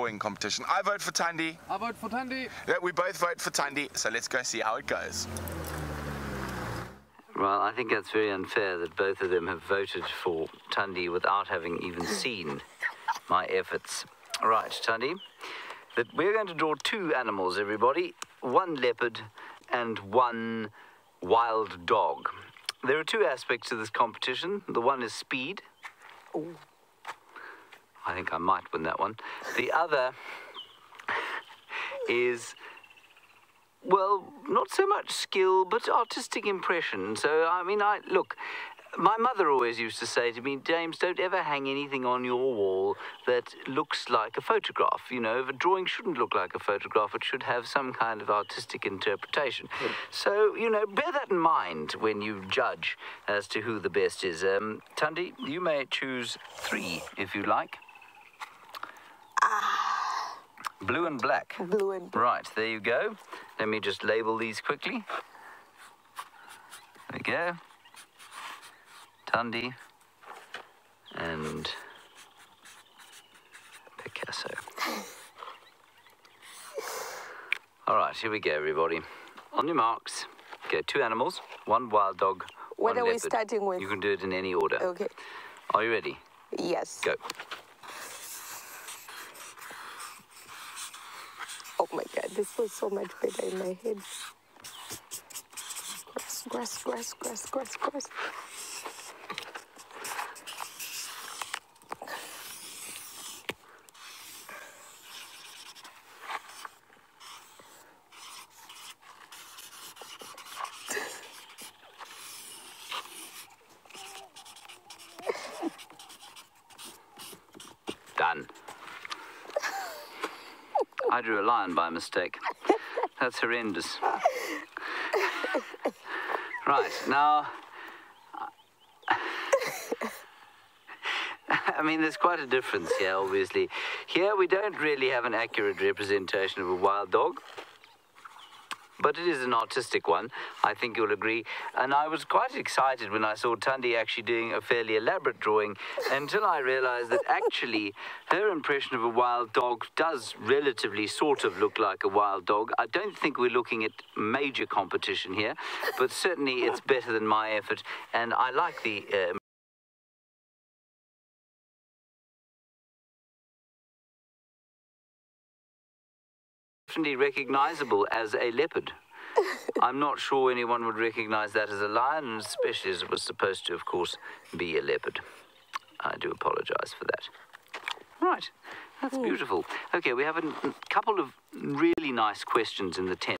drawing competition. I vote for Thandi. I vote for Thandi. Yeah, we both vote for Thandi, so let's go see how it goes. Well, I think that's very unfair that both of them have voted for Thandi without having even seen my efforts. Right, Thandi, that we're going to draw two animals, everybody one leopard and one wild dog. There are two aspects to this competition. The one is speed. I think I might win that one. The other is well, not so much skill, but artistic impression. So, I mean, I look. My mother always used to say to me, James, don't ever hang anything on your wall that looks like a photograph. You know, a drawing shouldn't look like a photograph, it should have some kind of artistic interpretation. So, you know, bear that in mind when you judge as to who the best is. Um, Thandi, you may choose three if you like. Blue and black. Blue and Right, there you go. Let me just label these quickly. There we go. Thandi and Picasso. All right, here we go, everybody. On your marks. Okay, two animals, one wild dog, What are we leopard. starting with? You can do it in any order. Okay. Are you ready? Yes. Go. My god, this was so much better in my head. Grass, grass, grass, grass, grass, grass. I drew a lion by mistake. That's horrendous. Right, now. I mean, there's quite a difference here, obviously. Here, we don't really have an accurate representation of a wild dog but it is an artistic one. I think you'll agree. And I was quite excited when I saw Thandi actually doing a fairly elaborate drawing until I realized that actually her impression of a wild dog does relatively sort of look like a wild dog. I don't think we're looking at major competition here, but certainly it's better than my effort. And I like the. Uh, definitely recognizable as a leopard. I'm not sure anyone would recognize that as a lion, especially as it was supposed to, of course, be a leopard. I do apologize for that. Right, that's hmm. beautiful. Okay, we have a couple of really nice questions in the tent.